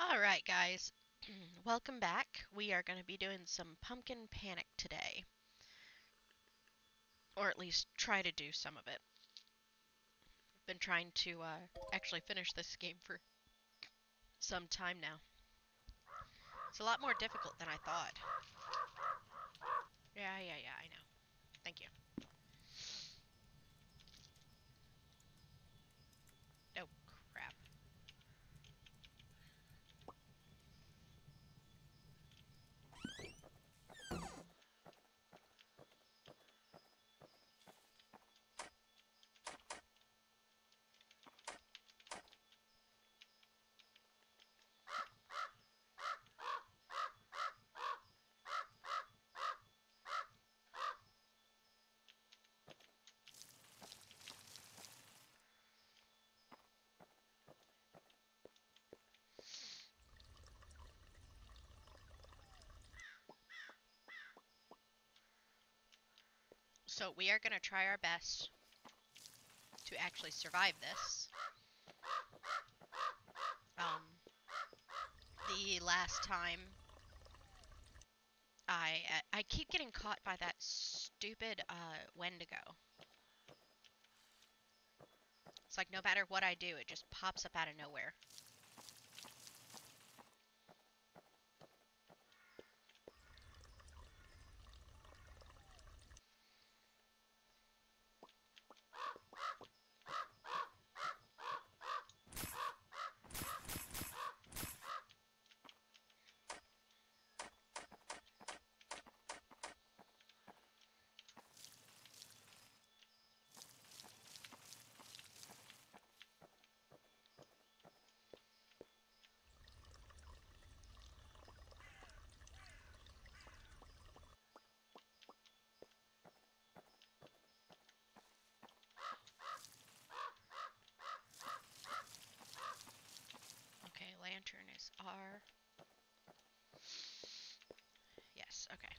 Alright guys, welcome back. We are going to be doing some Pumpkin Panic today. Or at least try to do some of it. I've been trying to uh, actually finish this game for some time now. It's a lot more difficult than I thought. Yeah, yeah, yeah, I know. Thank you. Oh, crap. So we are going to try our best to actually survive this. Um, the last time I I keep getting caught by that stupid uh, Wendigo. It's like no matter what I do, it just pops up out of nowhere. Okay, lantern. Yes, okay.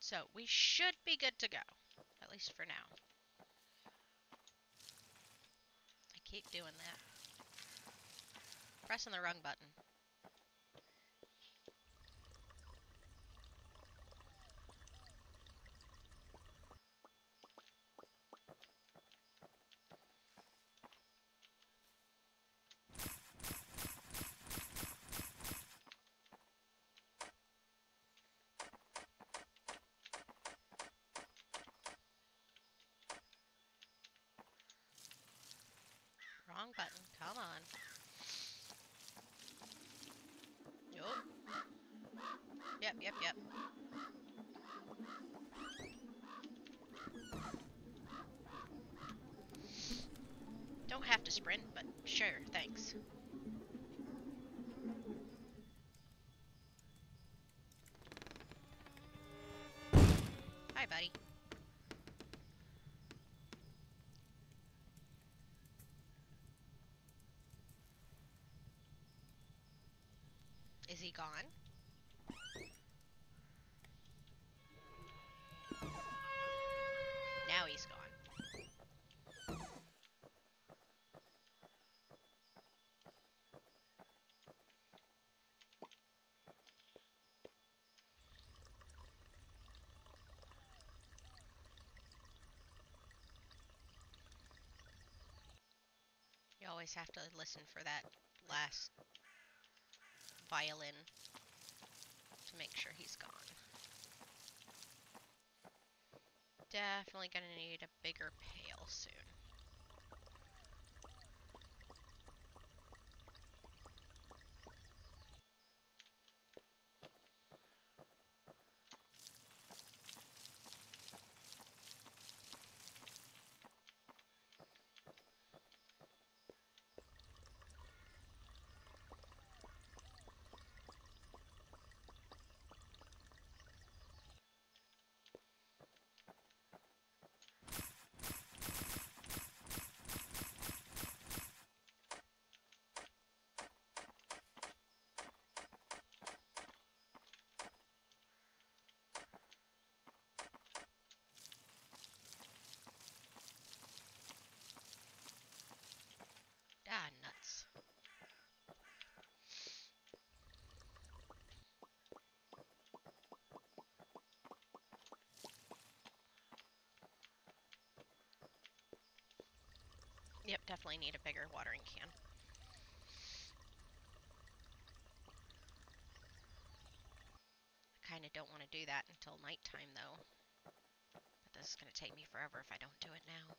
So, we should be good to go. At least for now. I keep doing that. Pressing the wrong button. Wrong button. Come on. Yup. Yep, yep, yep. Don't have to sprint, but sure, thanks. Always have to listen for that last violin to make sure he's gone. Definitely gonna need a bigger pail soon. Yep, definitely need a bigger watering can. I kind of don't want to do that until nighttime, though. But this is going to take me forever if I don't do it now.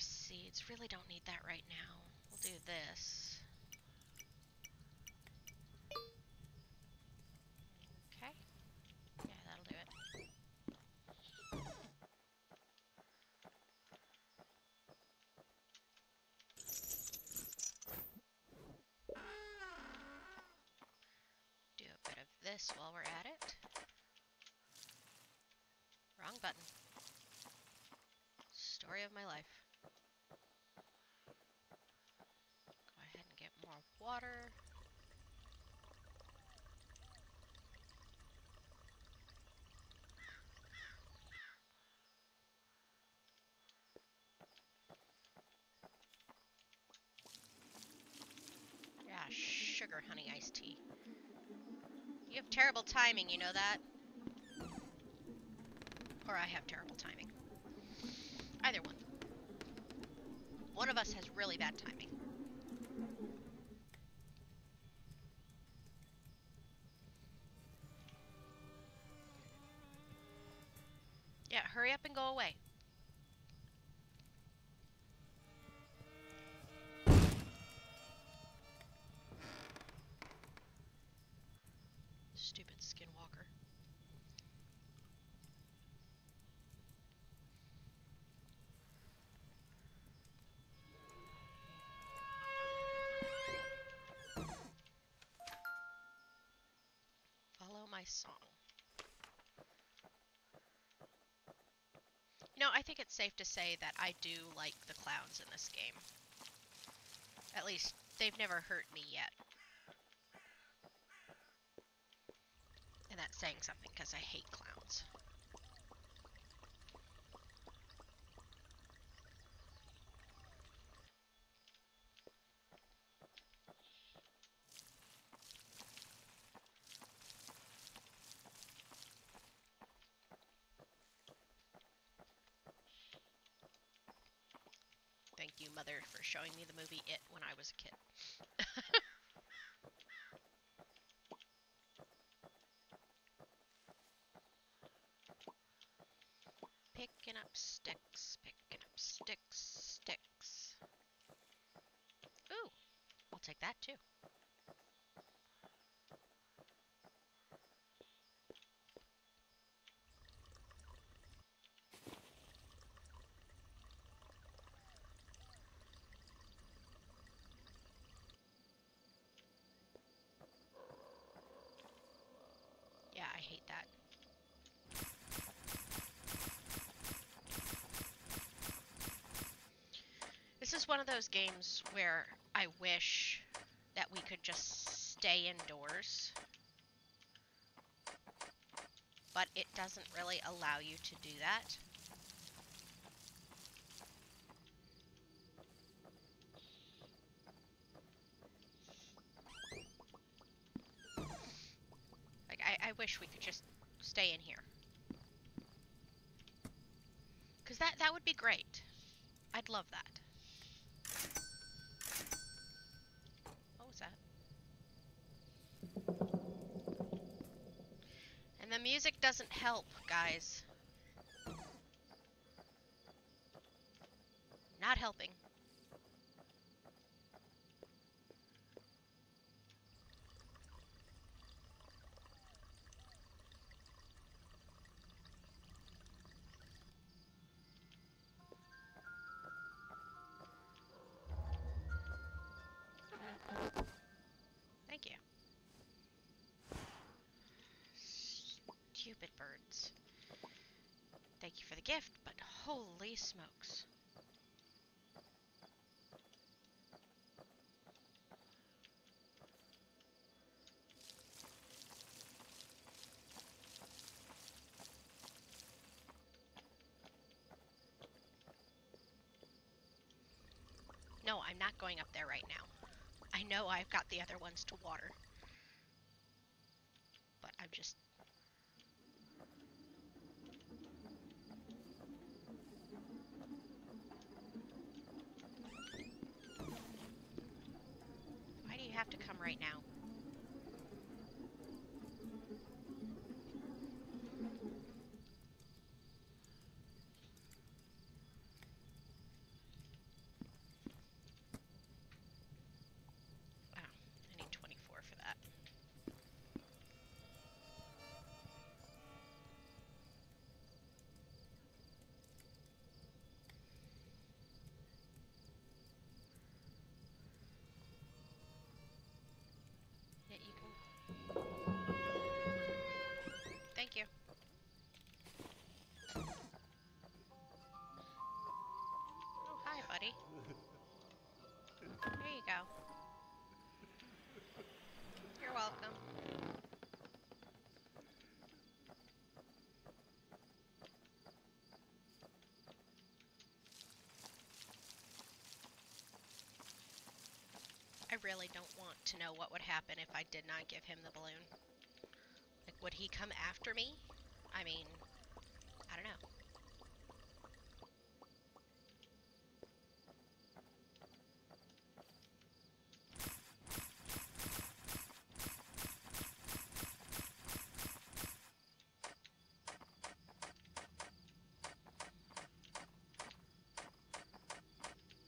Seeds. Really don't need that right now. We'll do this. Okay. Yeah, that'll do it. Do a bit of this while we're at it. Wrong button. Story of my life. Go ahead and get more water. Yeah, sugar honey iced tea. You have terrible timing, you know that? Or I have terrible timing. Either one. One of us has really bad timing. My song. You know, I think it's safe to say that I do like the clowns in this game. At least, they've never hurt me yet. And that's saying something because I hate clowns. Thank you, Mother, for showing me the movie It when I was a kid. Picking up sticks, picking up sticks, sticks. Ooh, I'll take that too. Yeah, I hate that. This is one of those games where I wish that we could just stay indoors. But it doesn't really allow you to do that. Like, I, I wish we could just stay in here. Because that, that would be great. I'd love that. Doesn't help, guys. Stupid birds. Thank you for the gift, but holy smokes. No, I'm not going up there right now. I know I've got the other ones to water. But I'm just... Why do you have to come right now? Really don't want to know what would happen if I did not give him the balloon. Like, would he come after me? I mean, I don't know.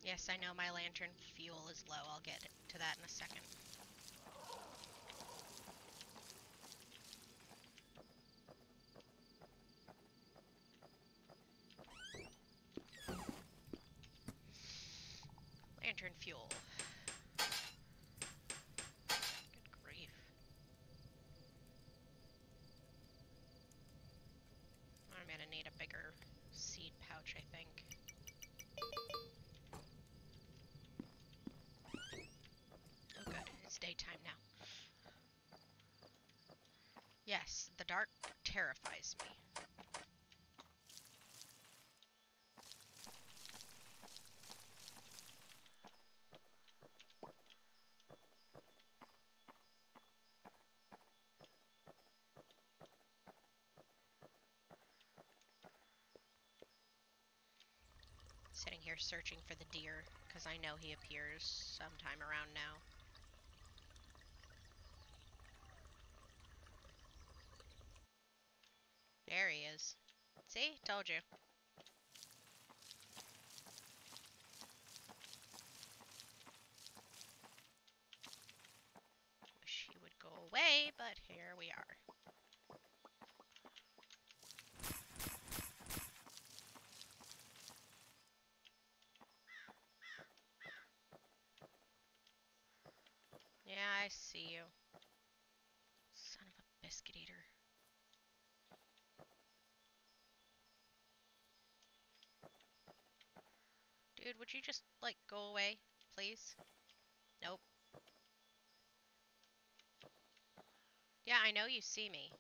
Yes, I know my lantern fuel is low. I'll get to that in a second. Lantern fuel. Good grief. I'm gonna need a bigger seed pouch, I think. Oh good, it's daytime now. Yes, the dark terrifies me. Sitting here searching for the deer, because I know he appears sometime around now. There he is. See? Told you. Wish he would go away, but here we are. Yeah, I see you. Son of a biscuit eater. Dude, would you just, like, go away, please? Nope. Yeah, I know you see me.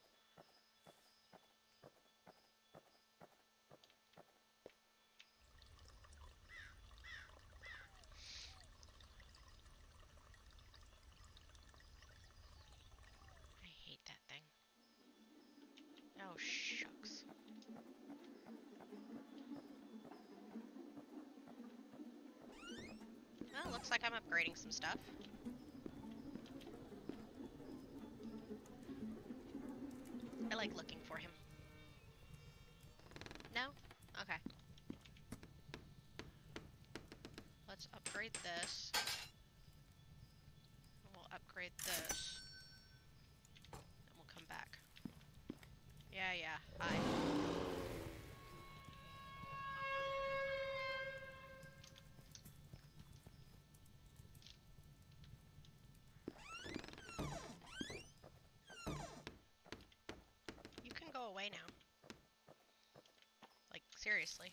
I hate that thing. Oh, shucks. Well, looks like I'm upgrading some stuff. I like looking for him. No? Okay. Let's upgrade this. We'll upgrade this. And we'll come back. Yeah, yeah. Hi. Seriously.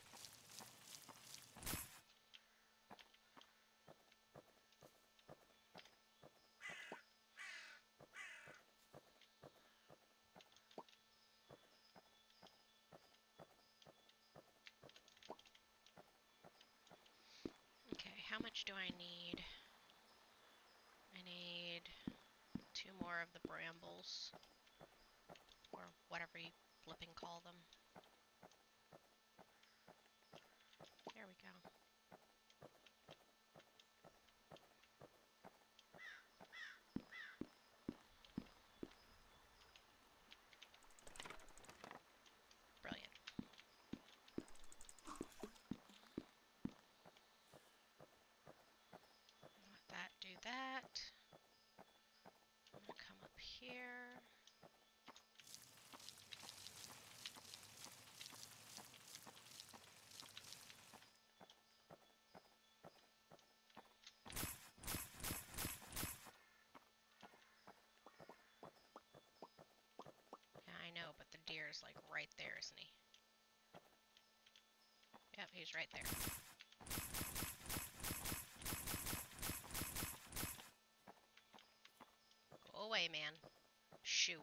Okay, how much do I need? I need two more of the brambles. Or whatever you flipping call them. There we go. Brilliant. Let that do that. I'm gonna come up here. Yeah, I know, deer's like right there, isn't he? Yep, he's right there. Go away, man. Shoo.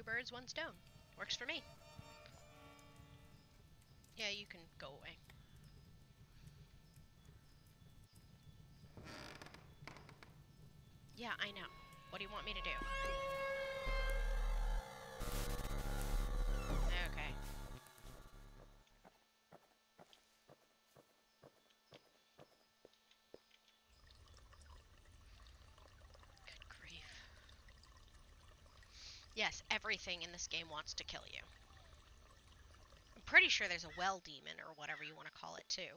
Two birds, one stone. Works for me. Yeah, you can go away. Yeah, I know. What do you want me to do? Okay. Good grief. Yes, everything in this game wants to kill you. I'm pretty sure there's a well demon or whatever you want to call it too.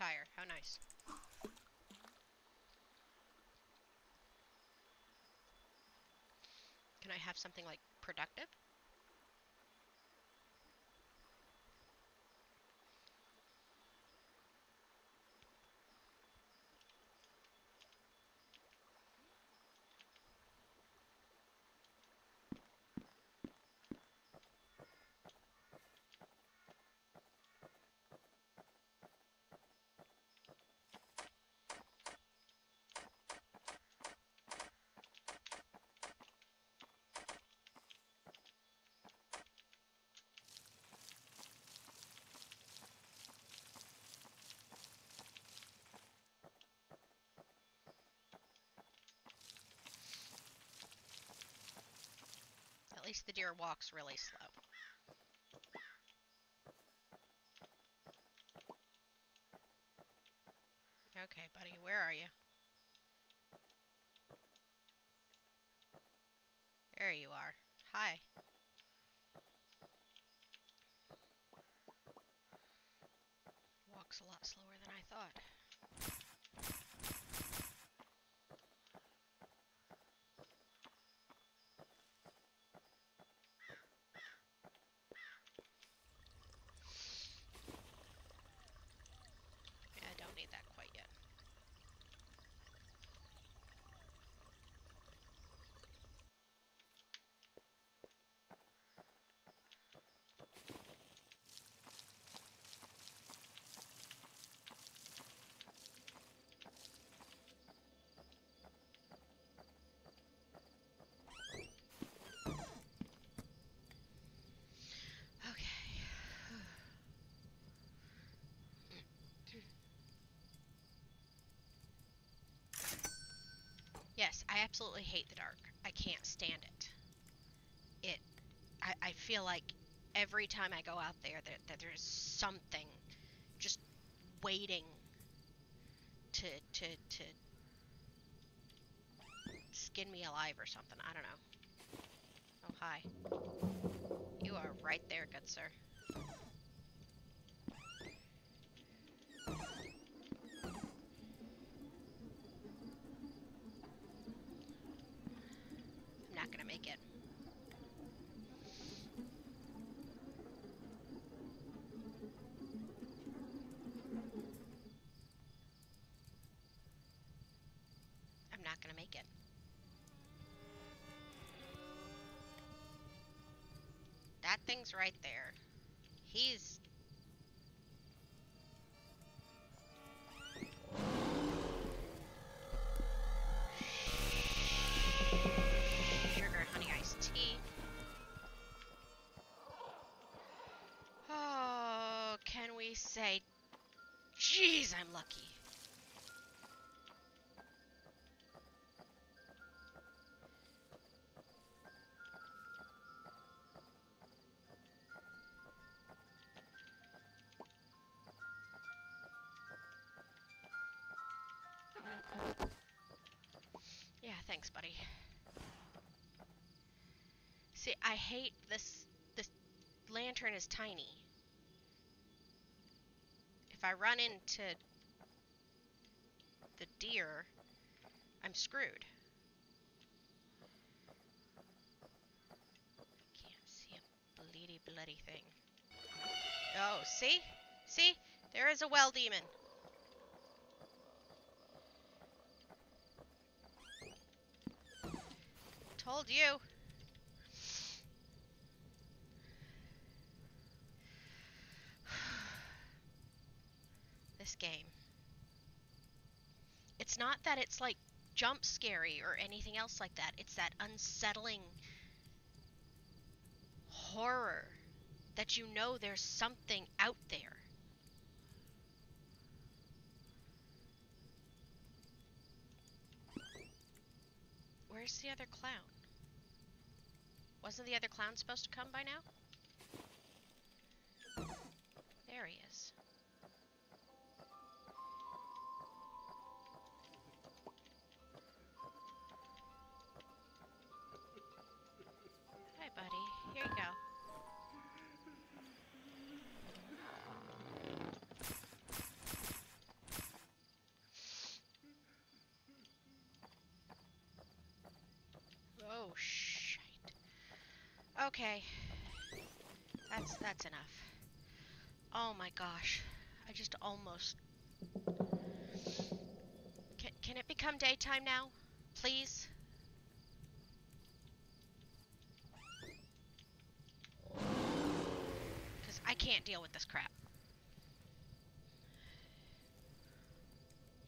Tire, how nice. Can I have something like productive? Least the deer walks really slow. Okay, buddy, where are you? There you are. Hi. Walks a lot slower than I thought. Yes, I absolutely hate the dark. I can't stand it. It, I, I feel like every time I go out there that, that there's something just waiting to, to, to skin me alive or something. I don't know. Oh, hi. You are right there, good sir. That thing's right there. He's sugar honey iced tea. Oh, can we say, jeez, I'm lucky. I hate this. This lantern is tiny. If I run into the deer, I'm screwed. Can't see a bleedy bloody thing. Oh, see? See? There is a well demon. Told you. this game. It's not that it's like jump scary or anything else like that. It's that unsettling horror that you know there's something out there. Where's the other clown? Wasn't the other clown supposed to come by now? Okay. That's that's enough. Oh my gosh. I just almost Can can it become daytime now? Please? Cuz I can't deal with this crap.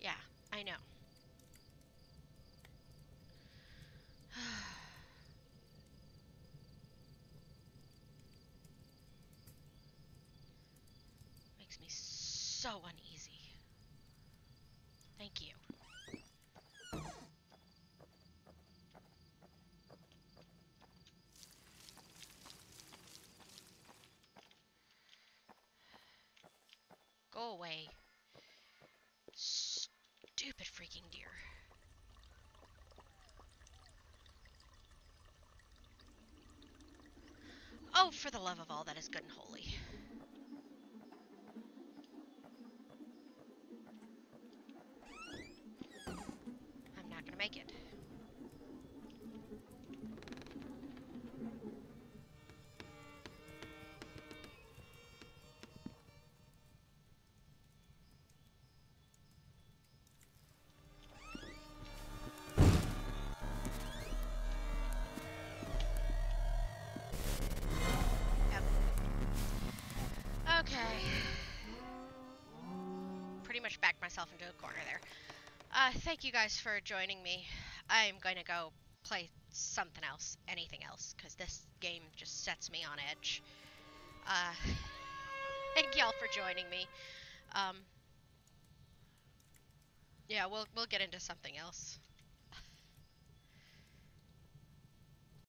Yeah, I know. Makes me so uneasy. Thank you. Go away. Stupid freaking deer. Oh, for the love of all that is good and holy. Make it. Yep. Okay. Pretty much backed myself into a corner. Uh, thank you guys for joining me. I'm going to go play something else, anything else, because this game just sets me on edge. Uh, thank y'all for joining me. Um, yeah, we'll we'll get into something else.